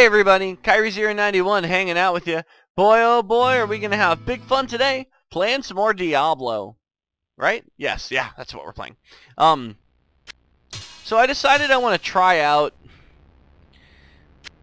Hey everybody, Kairi091 hanging out with you. Boy oh boy, are we going to have big fun today playing some more Diablo. Right? Yes, yeah, that's what we're playing. Um, so I decided I want to try out,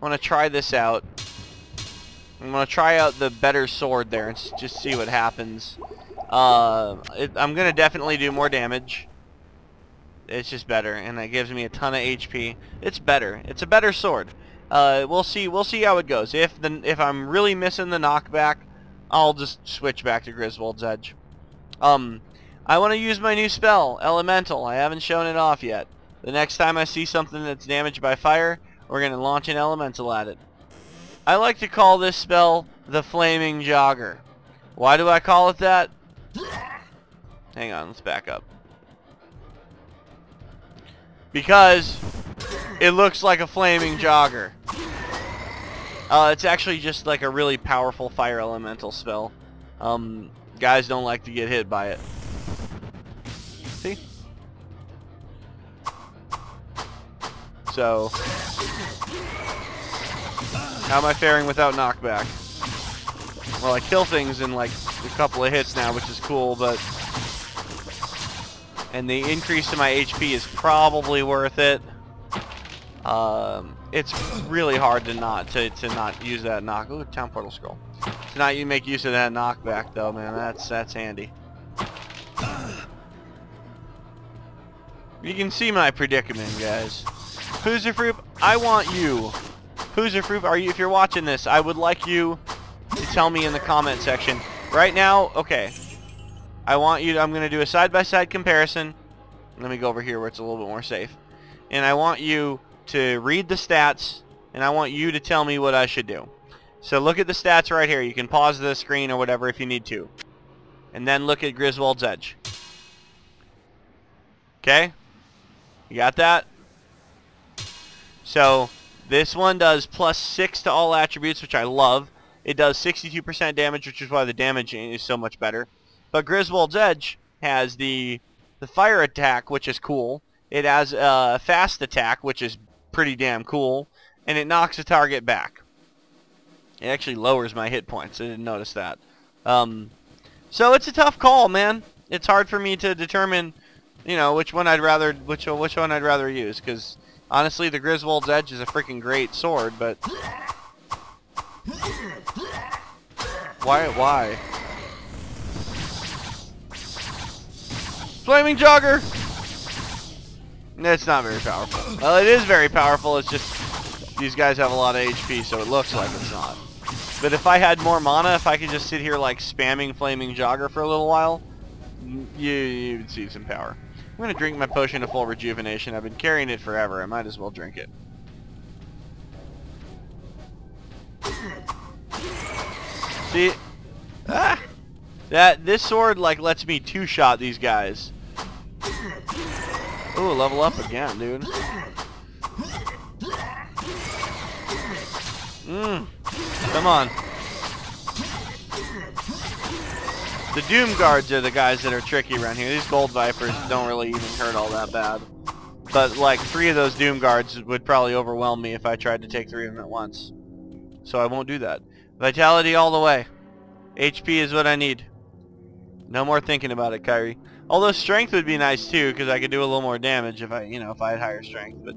I want to try this out. I'm going to try out the better sword there and just see what happens. Uh, it, I'm going to definitely do more damage. It's just better, and it gives me a ton of HP. It's better. It's a better sword. Uh, we'll see. We'll see how it goes. If the if I'm really missing the knockback, I'll just switch back to Griswold's Edge. Um, I want to use my new spell, Elemental. I haven't shown it off yet. The next time I see something that's damaged by fire, we're to launch an Elemental at it. I like to call this spell the Flaming Jogger. Why do I call it that? Hang on, let's back up. Because it looks like a flaming jogger. Uh, it's actually just like a really powerful fire elemental spell. Um, guys don't like to get hit by it. See? So, how am I faring without knockback? Well, I kill things in like a couple of hits now, which is cool, but... And the increase to my HP is probably worth it. Um, it's really hard to not to, to not use that knock. Ooh, town portal scroll. To not you make use of that knockback though, man. That's that's handy. You can see my predicament, guys. Poozerfroop, I want you. Poozerfroop, are you? If you're watching this, I would like you to tell me in the comment section. Right now, okay. I want you. To, I'm going to do a side-by-side -side comparison. Let me go over here where it's a little bit more safe. And I want you to read the stats, and I want you to tell me what I should do. So look at the stats right here. You can pause the screen or whatever if you need to. And then look at Griswold's Edge. Okay? You got that? So this one does plus 6 to all attributes, which I love. It does 62% damage, which is why the damage is so much better. But Griswold's Edge has the the fire attack, which is cool. It has a fast attack, which is pretty damn cool, and it knocks the target back. It actually lowers my hit points. I didn't notice that. Um, so it's a tough call, man. It's hard for me to determine, you know, which one I'd rather, which which one I'd rather use, because honestly, the Griswold's Edge is a freaking great sword, but why, why? Flaming Jogger! It's not very powerful. Well, it is very powerful. It's just these guys have a lot of HP, so it looks like it's not. But if I had more mana, if I could just sit here like spamming Flaming Jogger for a little while, you, you would see some power. I'm going to drink my potion of full rejuvenation. I've been carrying it forever. I might as well drink it. See? Ah! That, this sword like lets me two-shot these guys. Ooh, level up again, dude. Mmm. Come on. The Doom Guards are the guys that are tricky around here. These Gold Vipers don't really even hurt all that bad. But like three of those Doom Guards would probably overwhelm me if I tried to take three of them at once. So I won't do that. Vitality all the way. HP is what I need. No more thinking about it, Kairi. Although strength would be nice too, because I could do a little more damage if I, you know, if I had higher strength. But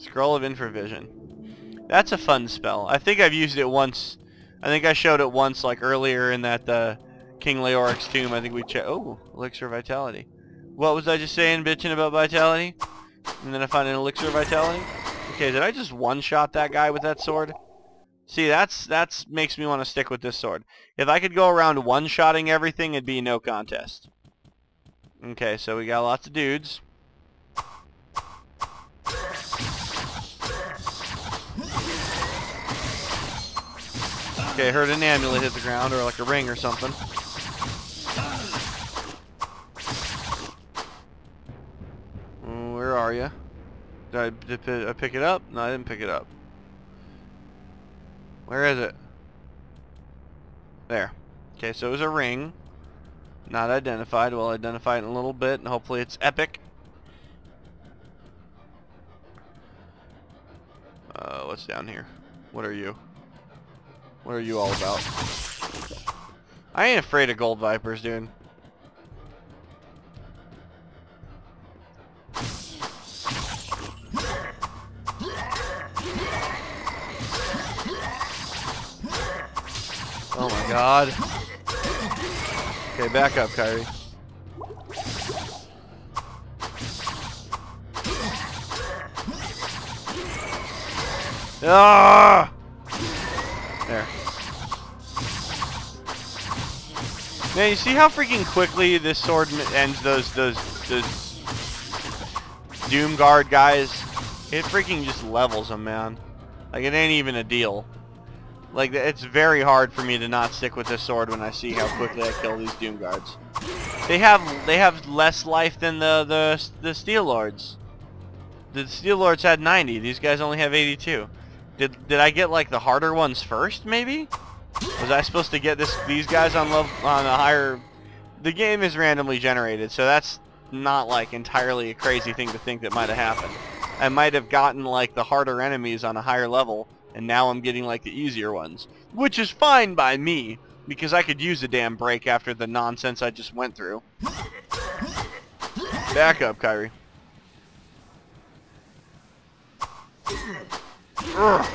scroll of infravision. That's a fun spell. I think I've used it once. I think I showed it once, like earlier in that uh, King Leoric's tomb. I think we checked. Oh, elixir vitality. What was I just saying, bitching about vitality? And then I find an elixir vitality. Okay, did I just one-shot that guy with that sword? See, that's that's makes me want to stick with this sword. If I could go around one-shotting everything, it'd be no contest. Okay, so we got lots of dudes. Okay, heard an amulet hit the ground, or like a ring or something. Where are you? Did did I pick it up? No, I didn't pick it up. Where is it? There. Okay, so it was a ring. Not identified. We'll identify it in a little bit, and hopefully it's epic. Uh, what's down here? What are you? What are you all about? I ain't afraid of gold vipers, dude. God. Okay, back up, Kairi. Ah! There. Man, you see how freaking quickly this sword ends those those those Doom Guard guys? It freaking just levels them, man. Like it ain't even a deal. Like it's very hard for me to not stick with this sword when I see how quickly I kill these Doom Guards. They have they have less life than the the the Steel Lords. The Steel Lords had 90. These guys only have 82. Did did I get like the harder ones first? Maybe. Was I supposed to get this these guys on level on a higher? The game is randomly generated, so that's not like entirely a crazy thing to think that might have happened. I might have gotten like the harder enemies on a higher level, and now I'm getting like the easier ones, which is fine by me because I could use a damn break after the nonsense I just went through. Back up. Ugh.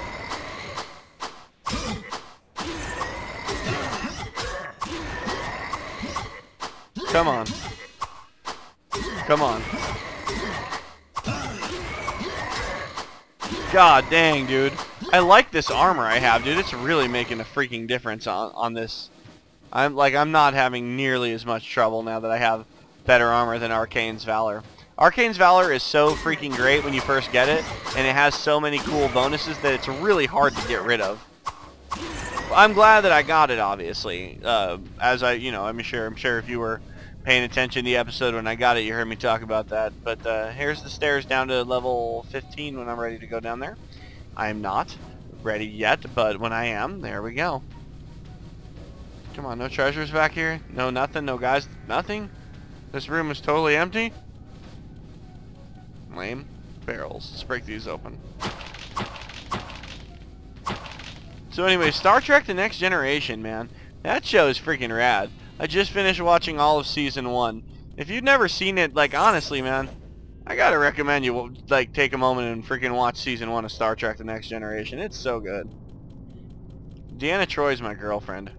Come on. Come on. God dang, dude. I like this armor I have, dude. It's really making a freaking difference on, on this. I'm like, I'm not having nearly as much trouble now that I have better armor than Arkaine's Valor. Arkaine's Valor is so freaking great when you first get it, and it has so many cool bonuses that it's really hard to get rid of. I'm glad that I got it, obviously. Uh, as I, you know, I'm sure, I'm sure if you were paying attention to the episode when I got it, you heard me talk about that. But uh, here's the stairs down to level 15 when I'm ready to go down there. I am not ready yet, but when I am, there we go. Come on, no treasures back here? No nothing? No guys? Nothing? This room is totally empty? Lame. Barrels. Let's break these open. So anyway, Star Trek The Next Generation, man. That show is freaking rad. I just finished watching all of Season 1. If you've never seen it, like, honestly, man, I gotta recommend you, like, take a moment and freaking watch Season 1 of Star Trek The Next Generation. It's so good. Deanna Troi's my girlfriend.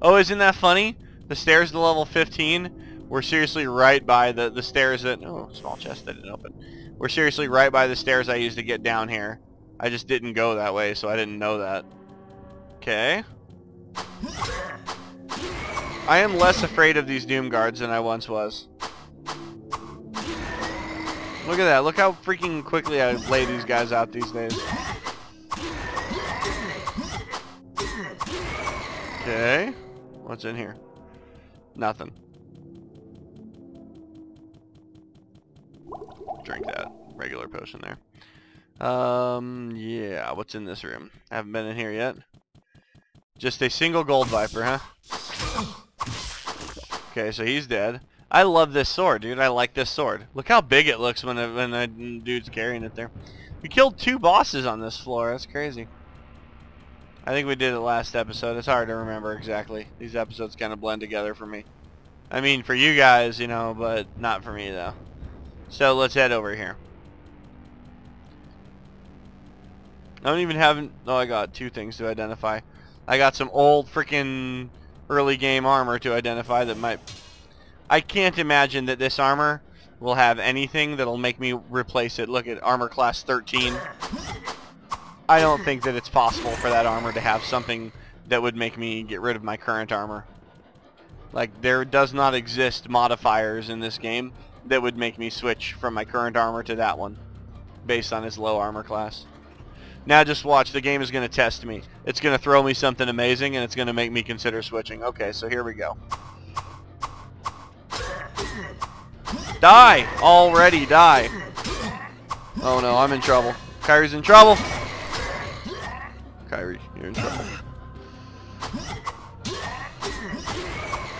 Oh, isn't that funny? The stairs to level 15 were seriously right by the, the stairs that... Oh, small chest that didn't open. We're seriously right by the stairs I used to get down here. I just didn't go that way, so I didn't know that. Okay. I am less afraid of these Doom Guards than I once was. Look at that. Look how freaking quickly I lay these guys out these days. Okay. What's in here? Nothing. Drink that. Regular potion there. Um, yeah. What's in this room? I haven't been in here yet. Just a single gold viper, huh? Okay, so he's dead. I love this sword, dude. I like this sword. Look how big it looks when a, when a dude's carrying it there. We killed two bosses on this floor. That's crazy. I think we did it last episode. It's hard to remember exactly. These episodes kind of blend together for me. I mean, for you guys, you know, but not for me, though. So let's head over here. I don't even have... Oh, I got two things to identify. I got some old freaking early game armor to identify that might... I can't imagine that this armor will have anything that'll make me replace it. Look at armor class 13. I don't think that it's possible for that armor to have something that would make me get rid of my current armor. Like, there does not exist modifiers in this game that would make me switch from my current armor to that one based on its low armor class. Now just watch, the game is going to test me. It's going to throw me something amazing and it's going to make me consider switching. Okay, so here we go. Die! Already die! Oh no, I'm in trouble. Kairi's in trouble! Kairi, you're in trouble.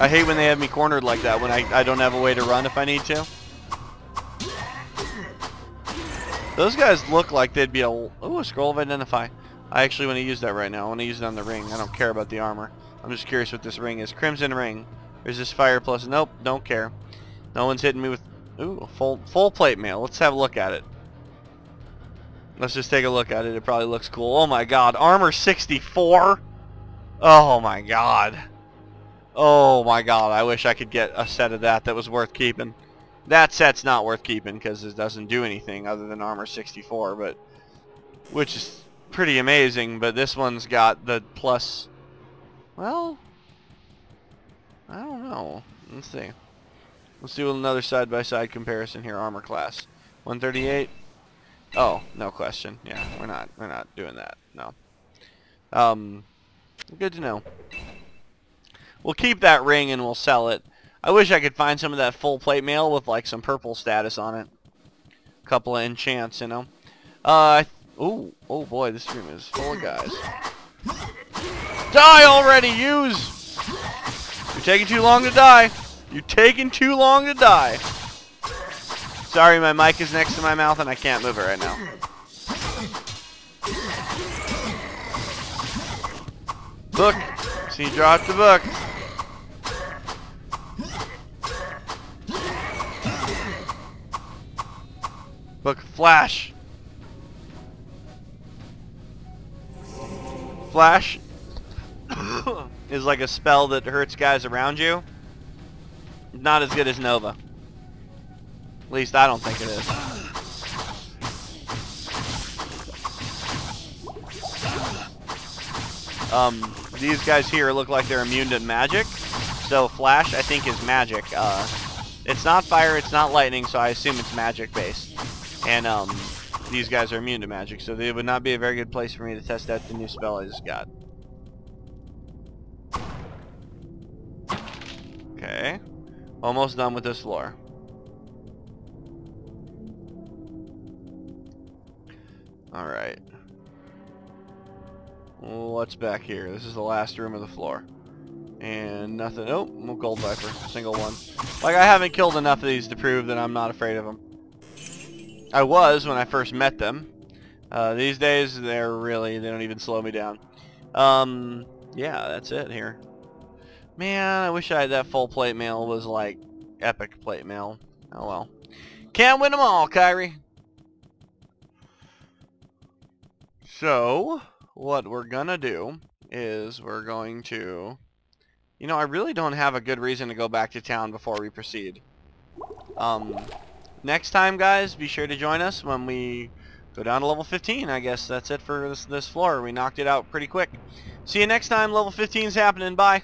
I hate when they have me cornered like that when I, I don't have a way to run if I need to. Those guys look like they'd be a... Ooh, a scroll of identify. I actually want to use that right now. I want to use it on the ring. I don't care about the armor. I'm just curious what this ring is. Crimson ring. This fire plus... Nope, don't care. No one's hitting me with... Ooh, full, full plate mail. Let's have a look at it. Let's just take a look at it. It probably looks cool. Oh my god. Armor 64? Oh my god. Oh my god. I wish I could get a set of that that was worth keeping. That set's not worth keeping because it doesn't do anything other than armor 64, but which is pretty amazing. But this one's got the plus. Well, I don't know. Let's see. Let's do another side-by-side -side comparison here. Armor class 138. Oh, no question. Yeah, we're not we're not doing that. No. Um, good to know. We'll keep that ring and we'll sell it. I wish I could find some of that full plate mail with like some purple status on it. A couple of enchants, you know. Uh, oh, oh boy, this room is full of guys. Die already, use! You're taking too long to die. You're taking too long to die. Sorry, my mic is next to my mouth and I can't move it right now. Book. See, drop the book. Look, Flash. Flash is like a spell that hurts guys around you. Not as good as Nova. At least I don't think it is. Um, these guys here look like they're immune to magic. So Flash, I think, is magic. Uh, it's not fire, it's not lightning, so I assume it's magic based. And um, these guys are immune to magic, so they would not be a very good place for me to test out the new spell I just got. Almost done with this floor. Alright. What's back here? This is the last room of the floor. And nothing. Oh, gold viper. Single one. Like, I haven't killed enough of these to prove that I'm not afraid of them. I was when I first met them. Uh, these days, they're really, they don't even slow me down. Um, yeah, that's it here. Man, I wish I had that full plate mail was like epic plate mail. Oh well. Can't win them all, Kairi. So, what we're gonna do is we're going to... You know, I really don't have a good reason to go back to town before we proceed. Um, next time, guys, be sure to join us when we go down to level 15. I guess that's it for this, this floor. We knocked it out pretty quick. See you next time. Level 15 is happening. Bye.